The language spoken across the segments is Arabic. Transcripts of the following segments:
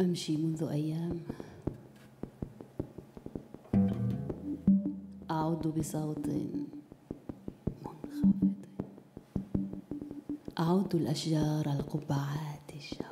أمشي منذ أيام. أعود بصوت منخفض. أعود الأشجار القبعات الشهر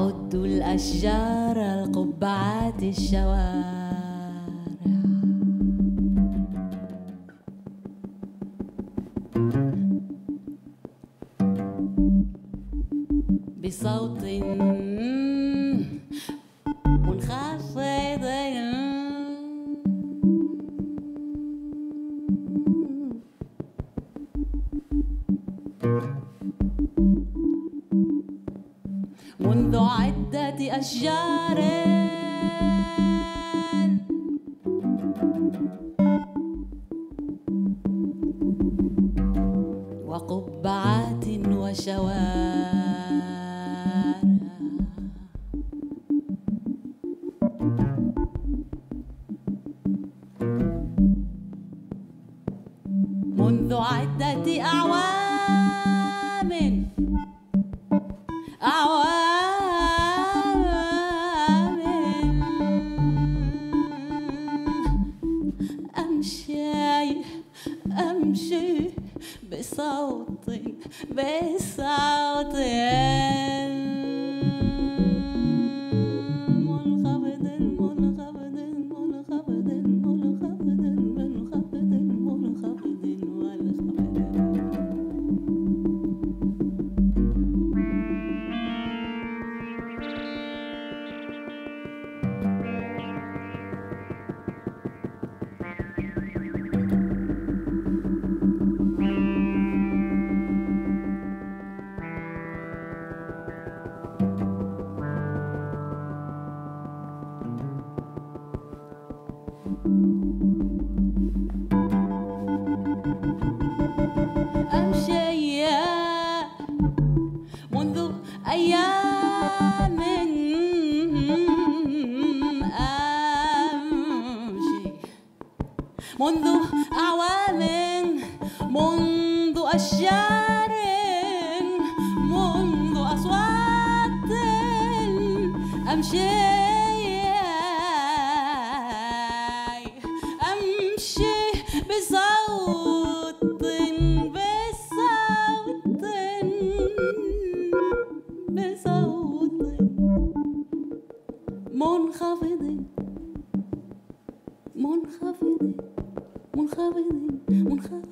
أعد الأشجار القبعات الشوارع. بصوت منخفض. منذ عدة أشجار. وقبعات وشوارع. منذ عدة أعوام. أمشي أمشي بصوت بصوت أشجار منذ أصوات أمشي أمشي بصوت منخفض منخفض منخفض منخفض منخفض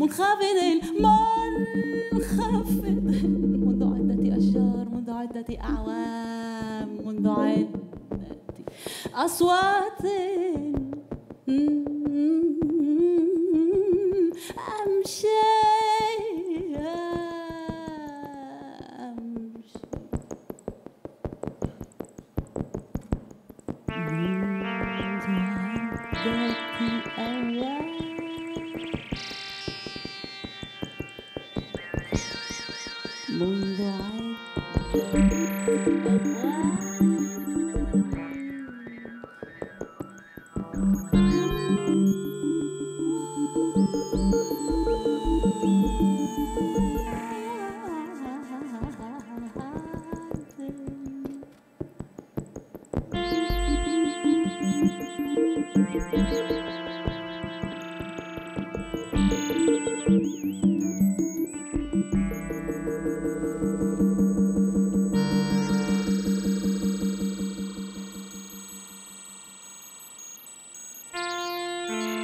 منخفض منخفض. منذ عدة أشجار منذ عدة أعوام منذ عدة أصوات. أمشي. عدة أيام منذ عدة أيام Bye.